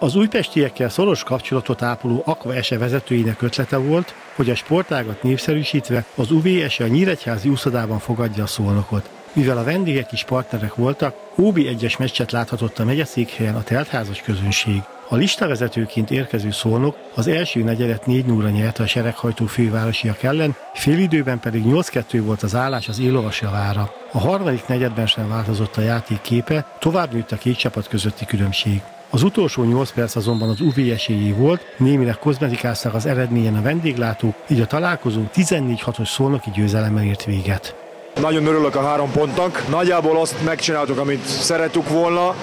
Az újpestiekkel szoros kapcsolatot ápoló Aqua Ese vezetőinek ötlete volt, hogy a sportágat népszerűsítve az UV Ese a Nyíregyházi úszodában fogadja a szolnokot. Mivel a vendégek is partnerek voltak, OB egyes meccset láthatott a megyeszékhelyen a teltházas közönség. A listavezetőként érkező szolnok az első negyedet 4 0 nyerte a sereghajtó fővárosiak ellen, félidőben pedig 8-2 volt az állás az élovas javára. A harmadik negyedben sem változott a játék képe, tovább nőtt a két csapat közötti különbség. Az utolsó 8 perc azonban az UV esélyé volt, némileg kozmetikáztak az eredményen a vendéglátók, így a találkozó 14-6-os szolnoki győzelemmel ért véget. Nagyon örülök a három pontnak. Nagyjából azt megcsináltuk, amit szerettük volna,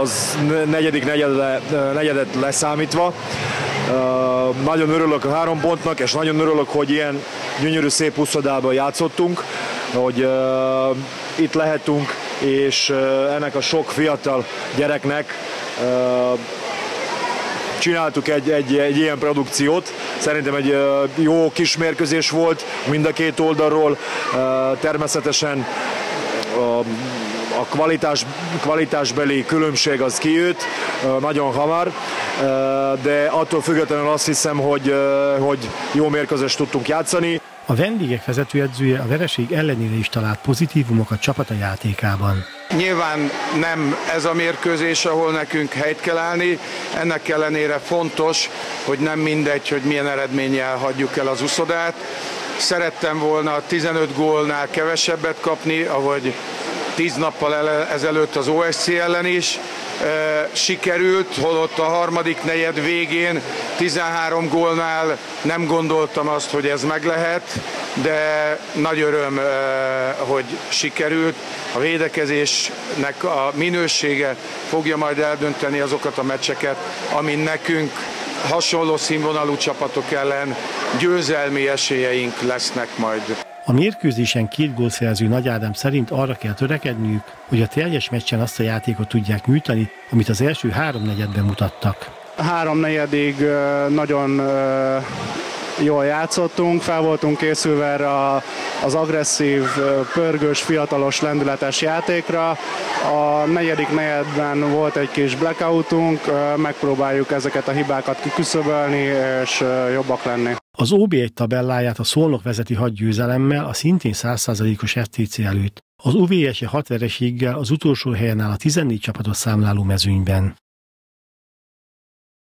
az negyedik negyedle, negyedet leszámítva. Nagyon örülök a három pontnak, és nagyon örülök, hogy ilyen gyönyörű szép úszodában játszottunk, hogy itt lehetünk, és ennek a sok fiatal gyereknek csináltuk egy, egy, egy ilyen produkciót. Szerintem egy jó kis mérkőzés volt mind a két oldalról. Természetesen a kvalitás, kvalitásbeli különbség az kijött nagyon hamar, de attól függetlenül azt hiszem, hogy, hogy jó mérkőzést tudtunk játszani. A vendégek vezetőedzője a vereség ellenére is talált pozitívumokat csapata játékában. Nyilván nem ez a mérkőzés, ahol nekünk helyt kell állni, ennek ellenére fontos, hogy nem mindegy, hogy milyen eredménnyel hagyjuk el az uszodát. Szerettem volna 15 gólnál kevesebbet kapni, ahogy 10 nappal ezelőtt az OSC ellen is, sikerült, holott a harmadik negyed végén 13 gólnál nem gondoltam azt, hogy ez meg lehet, de nagy öröm, hogy sikerült. A védekezésnek a minősége fogja majd eldönteni azokat a meccseket, amin nekünk hasonló színvonalú csapatok ellen győzelmi esélyeink lesznek majd. A mérkőzésen két gólszerző Nagy Ádám szerint arra kell törekedniük, hogy a teljes meccsen azt a játékot tudják nyújtani, amit az első három negyedben mutattak. Három negyedig nagyon jól játszottunk, fel voltunk készülve erre az agresszív, pörgős, fiatalos, lendületes játékra. A negyedik negyedben volt egy kis blackoutunk, megpróbáljuk ezeket a hibákat kiküszöbölni és jobbak lenni. Az OB1 tabelláját a Szolnok vezeti hat győzelemmel a szintén 100%-os FTC előtt. Az UVS 6 vereséggel az utolsó helyen áll a 14 csapatot számláló mezőnyben.